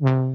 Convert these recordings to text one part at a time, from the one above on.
Mm-hmm.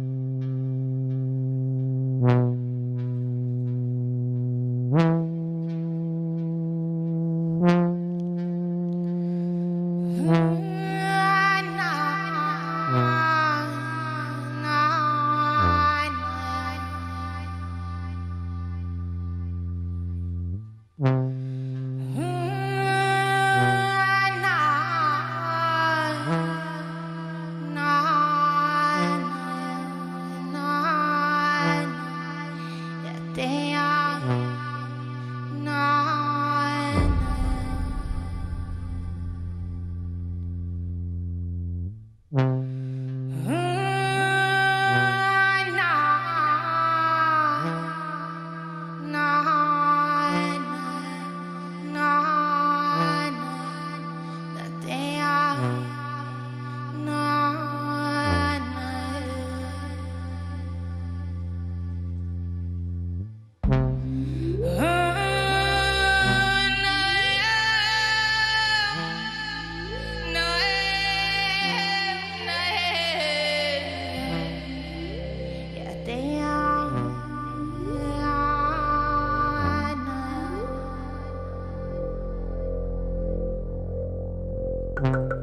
No.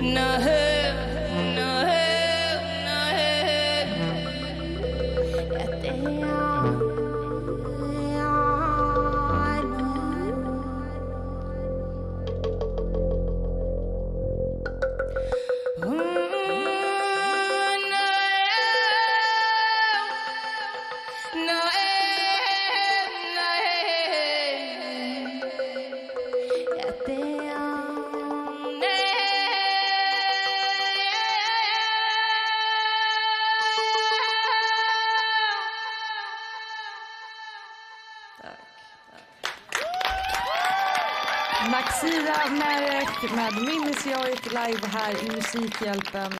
No. Maxira Märek med Minnesjojk live här i Musikhjälpen.